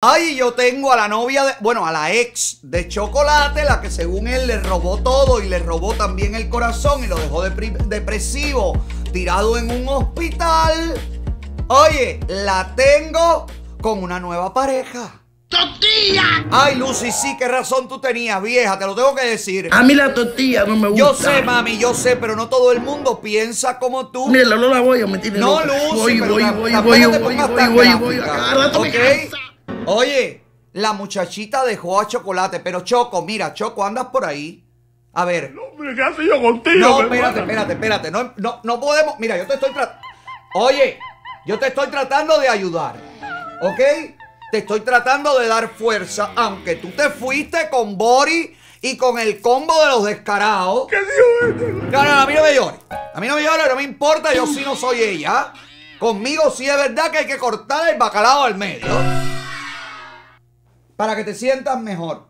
Ay, yo tengo a la novia de, bueno, a la ex de Chocolate, la que según él le robó todo y le robó también el corazón y lo dejó depresivo, tirado en un hospital. Oye, la tengo con una nueva pareja. ¡Tortilla! Ay, Lucy, sí, qué razón tú tenías, vieja, te lo tengo que decir. A mí la tortilla no me gusta. Yo sé, mami, yo sé, pero no todo el mundo piensa como tú. Mira, no la voy a meter No, Lucy, voy, pero voy, ta- voy, tampoco voy, te voy, pongas voy, tan voy, voy, gráfica, a cada rato me ¿ok? cansa. Oye, la muchachita dejó a Chocolate, pero Choco, mira, Choco, andas por ahí. A ver. Hombre, ¿qué hace yo contigo, No, espérate, espérate, espérate. No, no, no podemos. Mira, yo te estoy tratando. Oye, yo te estoy tratando de ayudar. ¿Ok? Te estoy tratando de dar fuerza, aunque tú te fuiste con Bori y con el combo de los descarados. ¿Qué dijo este? No, no, a mí no me llores. A mí no me llores, no me importa, yo sí no soy ella. Conmigo sí es verdad que hay que cortar el bacalao al medio. Para que te sientas mejor.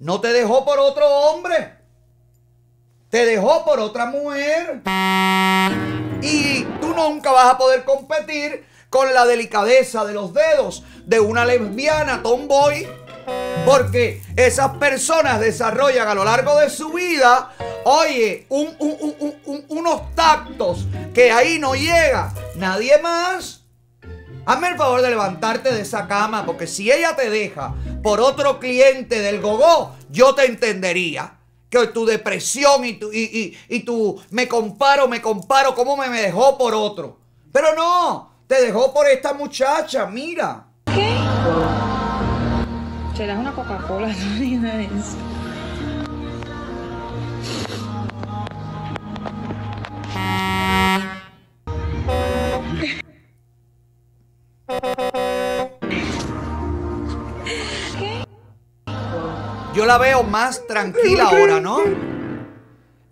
No te dejó por otro hombre. Te dejó por otra mujer. Y tú nunca vas a poder competir con la delicadeza de los dedos de una lesbiana tomboy. Porque esas personas desarrollan a lo largo de su vida, oye, un- un- un- un- un- unos tactos que ahí no llega nadie más. Hazme el favor de levantarte de esa cama, porque si ella te deja por otro cliente del gogó, yo te entendería. Que tu depresión y tu, y, y, y tu me comparo, me comparo, cómo me, me dejó por otro. Pero no, te dejó por esta muchacha, mira. ¿Qué? Será una Coca-Cola, no de eso. Yo la veo más tranquila ahora, ¿no?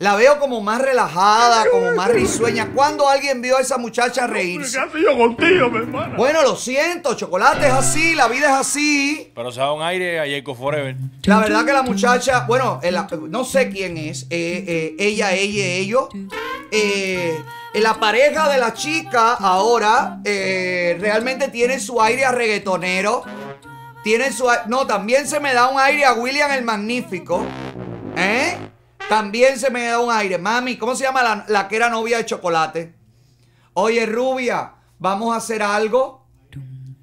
La veo como más relajada, como más risueña. ¿Cuándo alguien vio a esa muchacha reírse? ¿Qué hace yo contigo, mi hermana? Bueno, lo siento, chocolate es así, la vida es así. Pero se da un aire a Jacob Forever. La verdad que la muchacha, bueno, el- no sé quién es, eh, eh, ella, ella, ellos. Eh, la pareja de la chica ahora eh, realmente tiene su aire a reggaetonero. Tiene su... No, también se me da un aire a William el Magnífico. ¿Eh? También se me da un aire. Mami, ¿cómo se llama la, la que era novia de chocolate? Oye, rubia, vamos a hacer algo.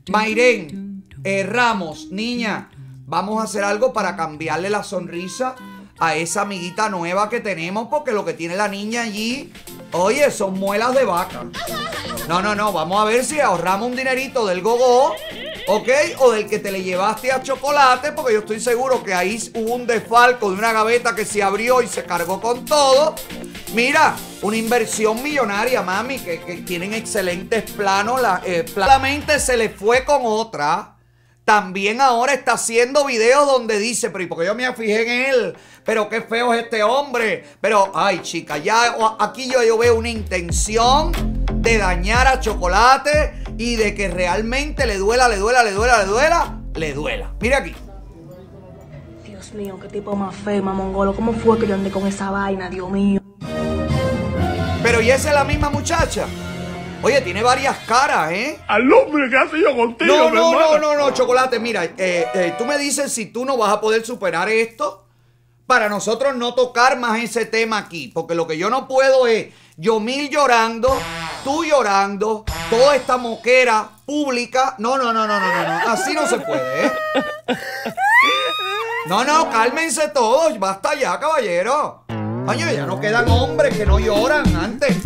Mayren, eh, Ramos, niña, vamos a hacer algo para cambiarle la sonrisa a esa amiguita nueva que tenemos, porque lo que tiene la niña allí, oye, son muelas de vaca. No, no, no, vamos a ver si ahorramos un dinerito del gogo, ¿ok? O del que te le llevaste a chocolate, porque yo estoy seguro que ahí hubo un desfalco de una gaveta que se abrió y se cargó con todo. Mira, una inversión millonaria, mami, que, tienen excelentes planos. La, eh, se le fue con otra. También ahora está haciendo videos donde dice, pero ¿y porque yo me fijé en él? Pero qué feo es este hombre. Pero, ay, chica, ya aquí yo veo una intención de dañar a Chocolate y de que realmente le duela, le duela, le duela, le duela, le duela. Mira aquí. Dios mío, qué tipo más feo, mamongolo. ¿Cómo fue que yo andé con esa vaina, Dios mío? Pero y esa es la misma muchacha. Oye, tiene varias caras, ¿eh? Al hombre, ¿qué hace yo contigo, No, no, no, no, no, chocolate. Mira, eh, eh, tú me dices si tú no vas a poder superar esto para nosotros no tocar más ese tema aquí. Porque lo que yo no puedo es yo mil llorando, tú llorando, toda esta moquera pública. No, no, no, no, no, no, no. Así no se puede, ¿eh? No, no, cálmense todos. Basta ya, caballero. Coño, ya no quedan hombres que no lloran antes.